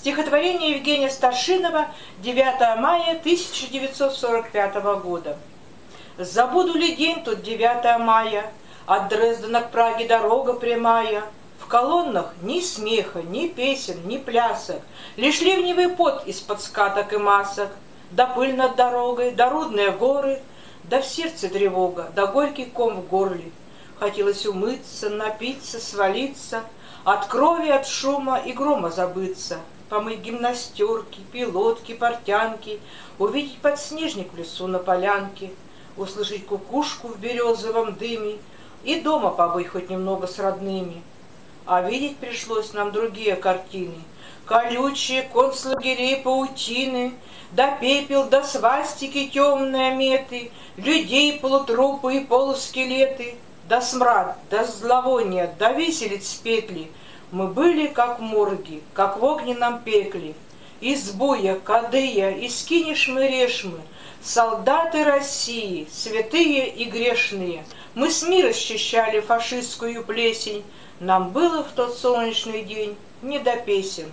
Стихотворение Евгения Старшинова 9 мая 1945 года. Забуду ли день тот 9 мая, От Дрездена к Праге дорога прямая, В колоннах ни смеха, ни песен, ни плясок, Лишь ливневый пот из-под скаток и масок, Да пыль над дорогой, да рудные горы, Да в сердце тревога, да горький ком в горле. Хотелось умыться, напиться, свалиться, От крови, от шума и грома забыться — помыть гимнастерки, пилотки, портянки, увидеть подснежник в лесу на полянке, услышать кукушку в березовом дыме и дома побыть хоть немного с родными. А видеть пришлось нам другие картины. Колючие концлагерей паутины, да пепел, да свастики темные меты, людей полутрупы и полускелеты, да смрад, да зловоние, да виселиц петли — мы были, как морги, как в огненном пекле. Из буя, кадыя, из кинешмы решмы, Солдаты России, святые и грешные, Мы с мира счищали фашистскую плесень, Нам было в тот солнечный день не до песен.